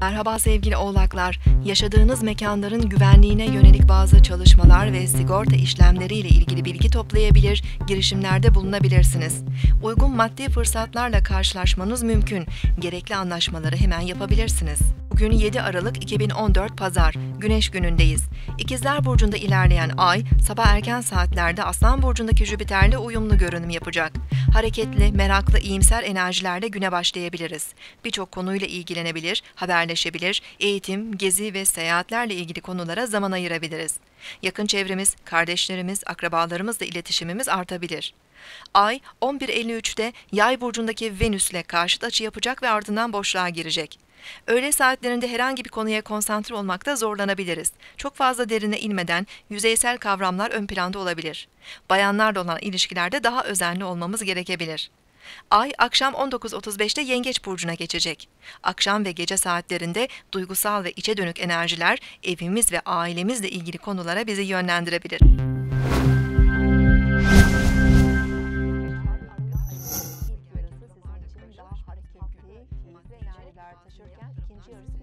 Merhaba sevgili oğlaklar. Yaşadığınız mekanların güvenliğine yönelik bazı çalışmalar ve sigorta işlemleriyle ilgili bilgi toplayabilir, girişimlerde bulunabilirsiniz. Uygun maddi fırsatlarla karşılaşmanız mümkün. Gerekli anlaşmaları hemen yapabilirsiniz. Bugün 7 Aralık 2014 Pazar, Güneş günündeyiz. İkizler Burcu'nda ilerleyen ay, sabah erken saatlerde Aslan Burcu'ndaki Jüpiter'le uyumlu görünüm yapacak. Hareketli, meraklı, iyimser enerjilerle güne başlayabiliriz. Birçok konuyla ilgilenebilir, haberleşebilir, eğitim, gezi ve seyahatlerle ilgili konulara zaman ayırabiliriz. Yakın çevremiz, kardeşlerimiz, akrabalarımızla iletişimimiz artabilir. Ay 11.53'te Yay burcundaki Venüs'le karşıt açı yapacak ve ardından boşluğa girecek. Öğle saatlerinde herhangi bir konuya konsantre olmakta zorlanabiliriz. Çok fazla derine inmeden yüzeysel kavramlar ön planda olabilir. Bayanlarla olan ilişkilerde daha özenli olmamız gerekebilir. Ay akşam 19.35'te Yengeç burcuna geçecek. Akşam ve gece saatlerinde duygusal ve içe dönük enerjiler evimiz ve ailemizle ilgili konulara bizi yönlendirebilir. taşırken ikinci yarısında